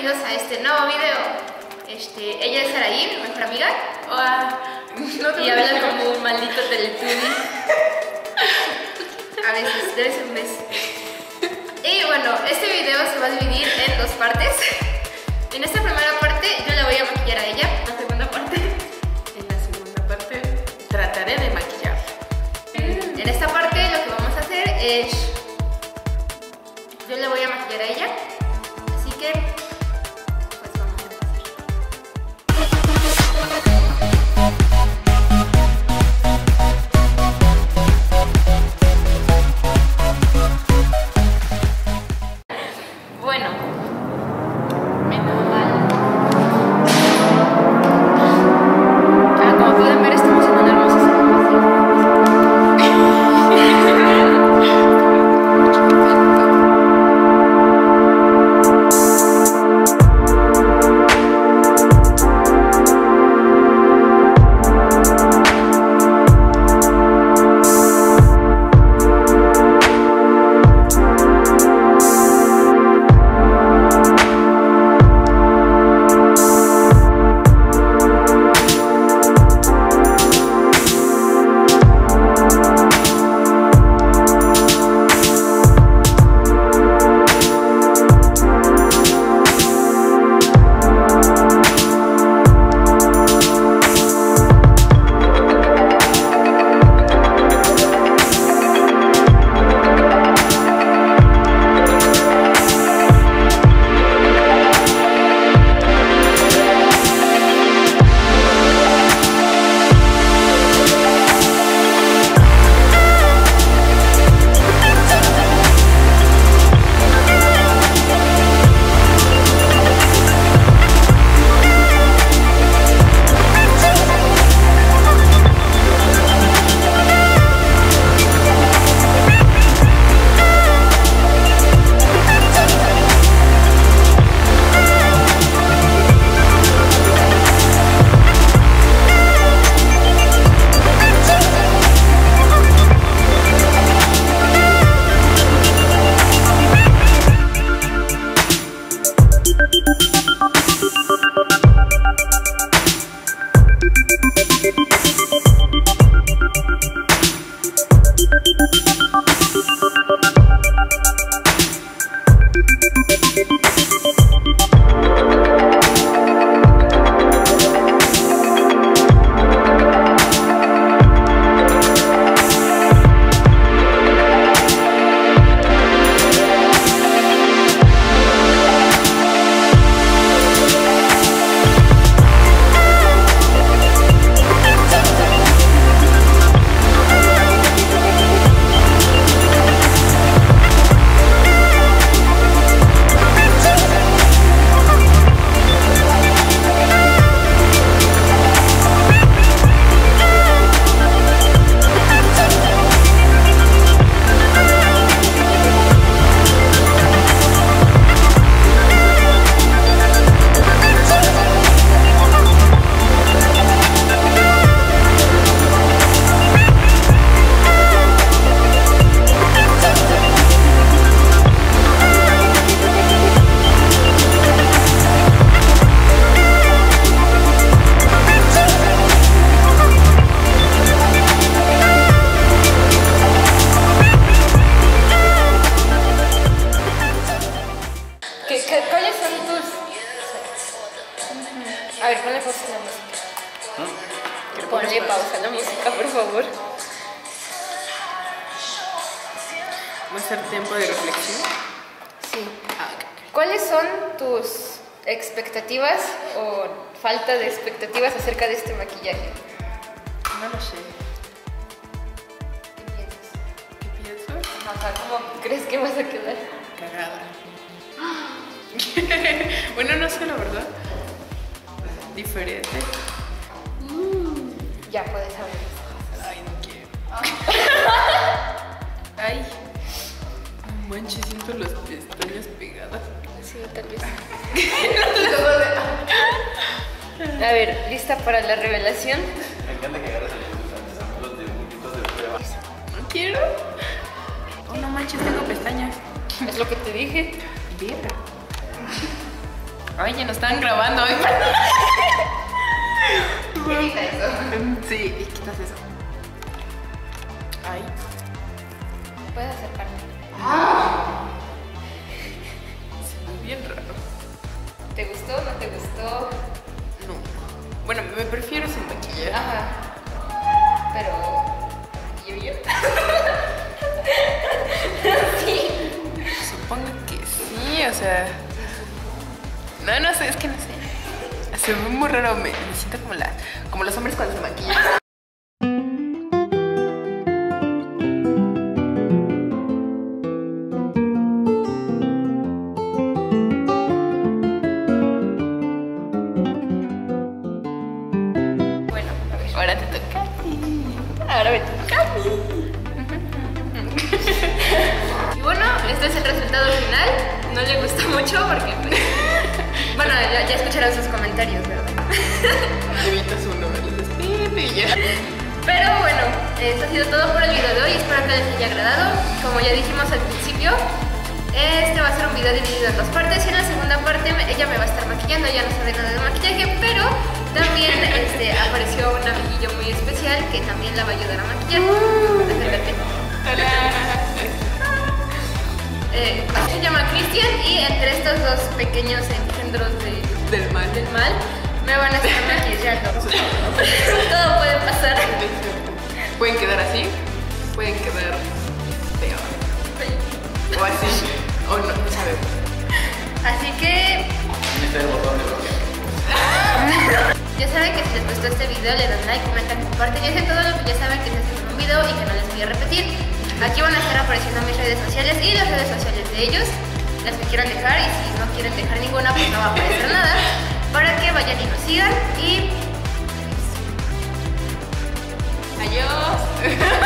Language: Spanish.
bienvenidos a este nuevo video. Este, ella es Saraí, mi mejor amiga. y habla como un maldito teletubby. a veces, de vez en vez. Y bueno, este video se va a dividir en dos partes. En esta primera parte yo la voy a maquillar a ella. En la segunda parte, En la segunda parte trataré de maquillar. en esta parte lo que vamos a hacer es yo le voy a maquillar a ella. Así que ponle pausa a la música. Ponle pausa a la música, por favor. Va a ser tiempo de reflexión. Sí. Ah. ¿Cuáles son tus expectativas o falta de expectativas acerca de este maquillaje? No lo sé. ¿Qué piensas? ¿Qué pienso? Ajá, ¿cómo crees que vas a quedar? Cagada. bueno, no sé la verdad. Diferente. Ya puedes abrir. Ay, no quiero. Ay. No manches, siento las pestañas pegadas. Sí, tal vez. A ver, ¿lista para la revelación? Me encanta que agarres los ángulos de prueba. No quiero. Oh, no manches, tengo pestañas. Es lo que te dije. Verga. Oye, nos estaban grabando. Ay, Quita eso. Sí, y quitas eso. Ay, Puedes acercarte. se ve bien raro. ¿Te gustó? ¿No te gustó? No. Bueno, me prefiero sin maquillaje. Ajá. Pero. ¿Yo, yo? sí. Supongo que sí, o sea. No, no sé, es que no sé. Se ve muy raro, me, me siento como, la, como los hombres cuando se maquillan. Ahora te toca a ti. Ahora me toca a mí. Y bueno, este es el resultado final. No le gustó mucho porque. Bueno, ya, ya escucharon sus comentarios, ¿verdad? Evitas uno, les ya. Pero bueno, eso ha sido todo por el video de hoy. Espero que les haya agradado. Como ya dijimos al principio, este va a ser un video dividido en dos partes. Y en la segunda parte ella me va a estar maquillando. Ella no sabe nada de maquillaje, pero también este, apareció un amiguillo muy especial que también la va a ayudar a maquillar. Acércate. Hola. Eh, se llama Cristian y entre estos dos pequeños engendros de, Del mal. del mal me van a estar maquillando. Todo puede pasar. Pueden quedar así, pueden quedar peor. O así, o no, no sabemos. Así que el botón de ya saben que si les gustó este video le dan like, comentan, comparten y hacen todo lo que ya saben que se hace en un video y que no les voy a repetir. Aquí van a estar apareciendo mis redes sociales y las redes sociales de ellos, las que quieran dejar y si no quieren dejar ninguna porque no va a aparecer nada, para que vayan y nos sigan y... Adiós.